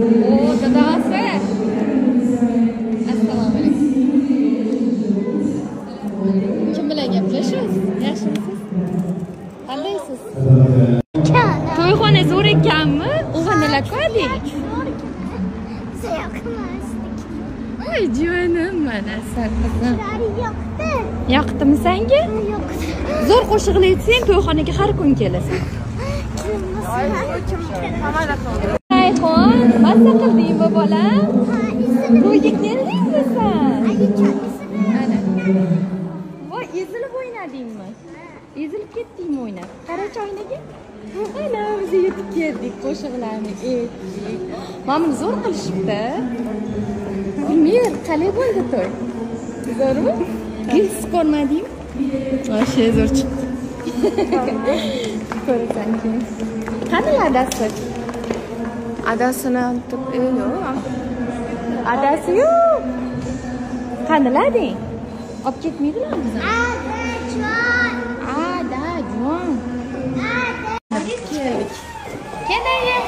Oo, dadasi. Assalomu alaykum. Kim bilan gaplashyapsiz? Yaxshimisiz? Qandaysiz? To'yxona zo'r ekanmi? O'g'analar ko'rding? Voy jonim mana asal qizim. Yoqdimi senga? Zo'r qo'shiqni aytsang, to'yxonaga har kun kelasan. Rayhon, mazza qildingmi bolam? To'yga keldingmi sen? Ana. Voy, ezilib o'ynadingmi? Ezilib ketdingmi o'ynab? Qarachi oynaga. Ana, biz yetib keldik, qo'shiqlarni aytdik. Mana buni zo'r qilishibdi. Mir, qalay bo'ldi to'y? Zo'rmi? Hech ko'rmadingmi? Osha zo'r chiqdi. Ko'rasan keyin. Qanilar adasi? Adasini yo'q. Adasi yo'q. Qanilading? Olib ketmaydilar bizni? Ada, jon. Keldik. Kenayi.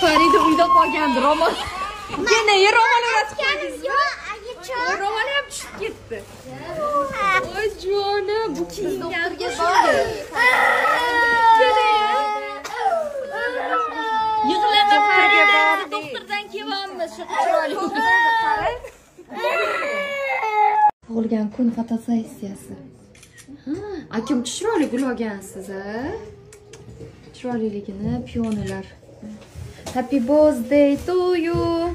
Farida uyda qolgandi, ro'mol. Kenayi ro'mol o'ratib qo'ydingizmi? Ro'mol ham tushib ketdi. Voy jonim, bu kiyinganga bordi. Yig'lama Farida, doktordan kelyapmiz, shu chiroyli. Tug'ilgan kun fotosessiyasi. Ha, akim chiroyli gul olgansiz, a? Chiroyliligini piyonilar. Happy birthday to you.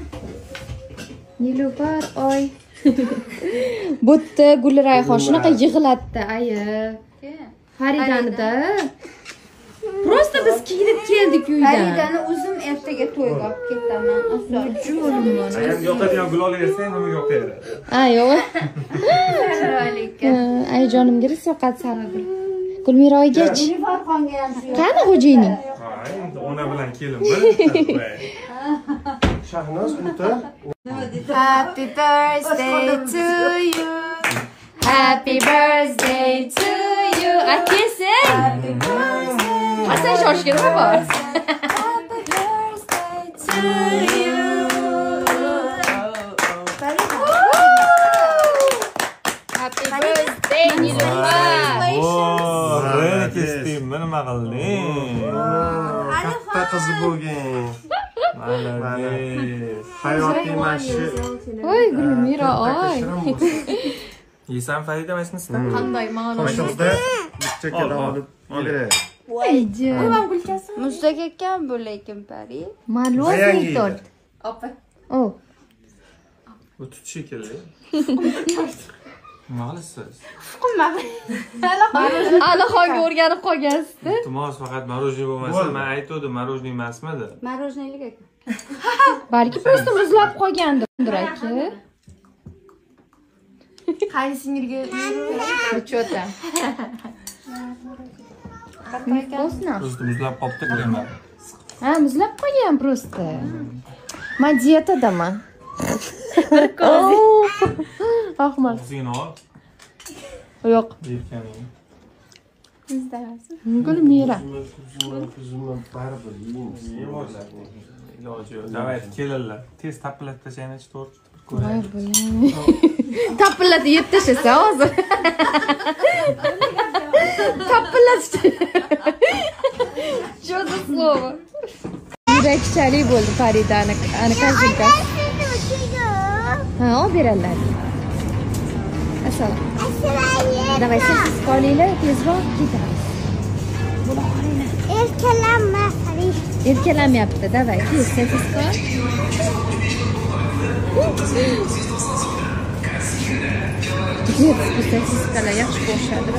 Nilufar oy. Bo'tdi gul rayhon shunaqa yig'latdi ayi. Faridanida. Просто biz kiyinib keldik uydan. Faridani o'zim ertaga to'yga olib ketaman. Asal. Jo'lim Ayam yoqadigan gul olaversang hamma yoqaveradi. Ay, yo'q. Chiroyli ekan. Ay jonimga ris yoqadi sariq gul. Gulmira oygach. Farxonga ham shu. Qani xo'jayining? Ha, endi ona bilan kelin bir. Shahnoz Uta Happy birthday to you. Happy birthday to you. Akasi. Reni kesdingmi nima qilding? katta qizi bo'lgin. Malades. Hayotiy mashi. Voy Gulmira oy. Yeysan Farida mana shunisi? Qanday ma'no? Qo'shiqda chekkadan olib yeydi. Voy jon. Mustak ekan bu lekin Pari. Yangi Viktor. Opa. Oh. Bu tut shekilli. Nima qilasiz? Anaxonga o'rganib qolgansiz Iltimos faqat morojniy bo'lmasa, men aytuvdim, morojniy emasmidi? Marojniylik ekan. balki просто muzlab qolgandir aka Qaysi Вкусно. Просто muzlab qolibdi. Ha, muzlab qolgan просто. Men dietadaman. Ahmaq. Og'zingni ol, Yo'q. Gulmira. baribir yeymiz. Iloji yo'q. Давай, kelinlar. Tez tapillat tashlayni to'rt. Voy bolam. Tapillatib yeb tashlasa hozir. Tapillatib. Что за слово? Yurakchalik bo'ldi Faridani. Ani kajinka. Ha, olib beradilar. Assalom. Давай, siz qolinglar, tezroq ketamiz. Bo'la qolinglar. Erkalanma Farid. Erkalanmayapti, давай, tez, siz qol. Нет, статистикаlar yaxshi bo'shadi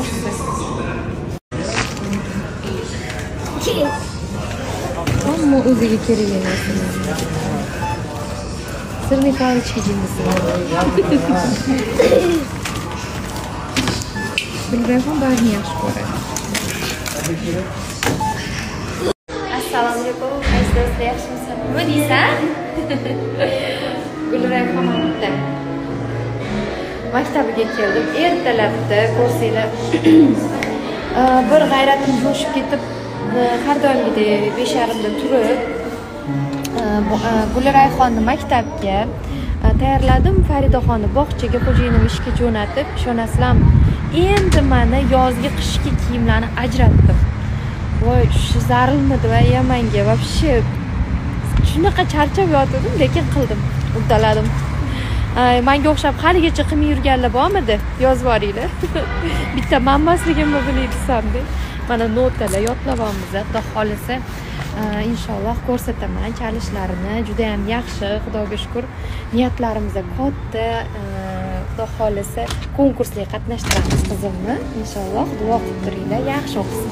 Tam mı uzi geri yemesiniz? Sırrı ifade çizilmesi. Bilmiyorum ben niye aşkım. Assalamu alaikum. Özdeğiz de yaşımsın. Bu Nisa. Gülrem Haman'da. Maktabiga keldim. Ertalabda ko'rsanglar bir g'ayratim jo'shib ketib har doimgidek 5:30da turib, e, e, gulrayxonni maktabga e, tayyorladim. Faridaxonni bog'chaga xo'jayinimni ishga jo'natib ishonasizlarmi endi mana yozgi qishki kiyimlarni ajratdim. Voy shu zarilmidi va manga вообще shunaqa charchab yotgandim lekin qildim uddaladim. Manga o'xshab haligacha qilmay yurganlar bormidi? Yozib yuboringlar. Bitta man emasligimni bilay desam mana notada yodlavamiz xudo xohlasa e, inshaalloh ko'rsataman. Chalishlarini judayam yaxshi xudoga shukur niyatlarimizda katta e, xudo xohlasa konkursga qatnashtiramiz qizimni. Inshaalloh duo qilib turinglar yaxshi o'qisin.